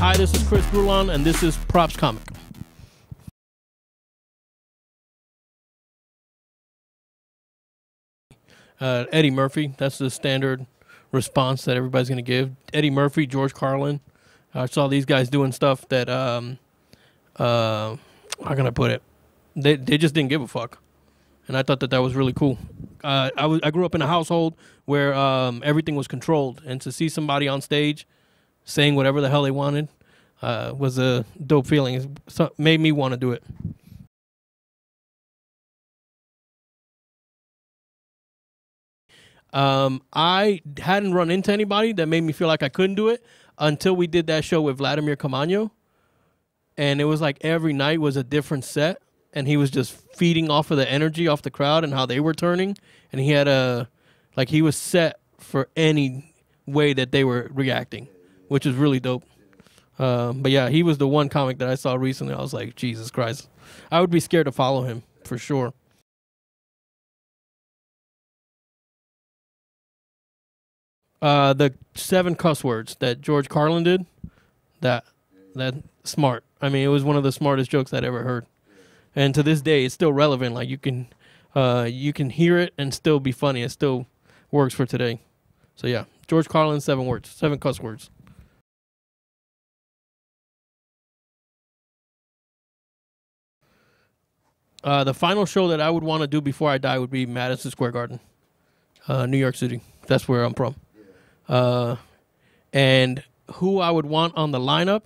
this is Chris Grullon, and this is Props Comic. Uh, Eddie Murphy, that's the standard response that everybody's going to give. Eddie Murphy, George Carlin. I saw these guys doing stuff that, um, uh, how can I put it? They, they just didn't give a fuck. And I thought that that was really cool. Uh, I, was, I grew up in a household where um, everything was controlled. And to see somebody on stage saying whatever the hell they wanted uh, was a dope feeling. Made me want to do it. Um, I hadn't run into anybody that made me feel like I couldn't do it until we did that show with Vladimir Caamaño. And it was like every night was a different set. And he was just feeding off of the energy off the crowd and how they were turning. And he had a, like, he was set for any way that they were reacting, which was really dope. Um, but yeah, he was the one comic that I saw recently. I was like, Jesus Christ. I would be scared to follow him for sure. Uh, the seven cuss words that George Carlin did, that that smart. I mean, it was one of the smartest jokes I'd ever heard, and to this day, it's still relevant. Like you can, uh, you can hear it and still be funny. It still works for today. So yeah, George Carlin, seven words, seven cuss words. Uh, the final show that I would want to do before I die would be Madison Square Garden, uh, New York City. That's where I'm from. Uh, and who I would want on the lineup,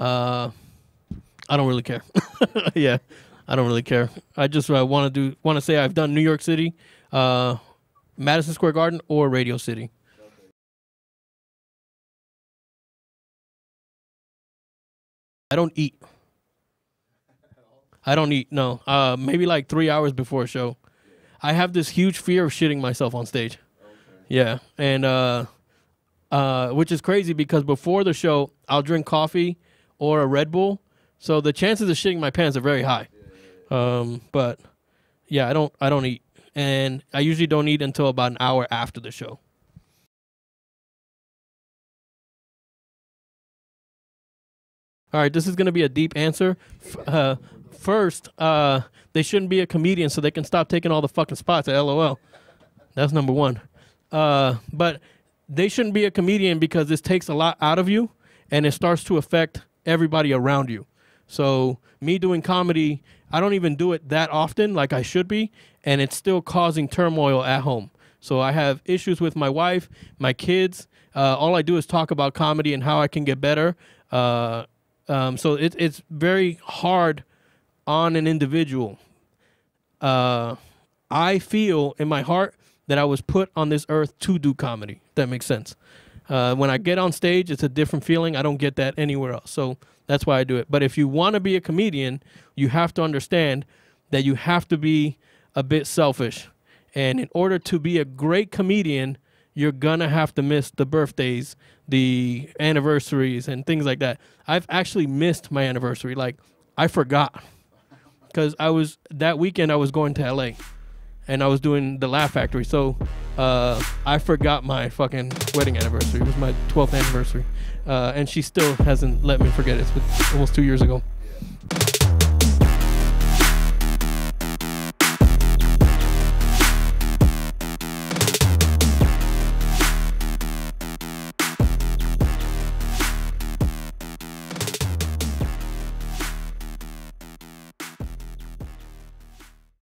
uh, I don't really care. yeah, I don't really care. I just uh, want to do want to say I've done New York City, uh, Madison Square Garden, or Radio City. I don't eat. I don't eat. No, uh, maybe like three hours before a show. I have this huge fear of shitting myself on stage. Yeah, and uh, uh, which is crazy because before the show, I'll drink coffee or a Red Bull, so the chances of shitting my pants are very high. Um, but yeah, I don't I don't eat, and I usually don't eat until about an hour after the show. All right, this is gonna be a deep answer. Uh, first, uh, they shouldn't be a comedian, so they can stop taking all the fucking spots at LOL. That's number one. Uh, but they shouldn't be a comedian because this takes a lot out of you and it starts to affect everybody around you. So me doing comedy, I don't even do it that often like I should be, and it's still causing turmoil at home. So I have issues with my wife, my kids. Uh, all I do is talk about comedy and how I can get better. Uh, um, so it, it's very hard on an individual. Uh, I feel in my heart that I was put on this earth to do comedy. that makes sense. Uh, when I get on stage, it's a different feeling. I don't get that anywhere else. So that's why I do it. But if you want to be a comedian, you have to understand that you have to be a bit selfish. And in order to be a great comedian, you're gonna have to miss the birthdays, the anniversaries, and things like that. I've actually missed my anniversary. Like I forgot because I was that weekend I was going to LA and I was doing the Laugh Factory. So uh, I forgot my fucking wedding anniversary. It was my 12th anniversary, uh, and she still hasn't let me forget it. It's almost two years ago.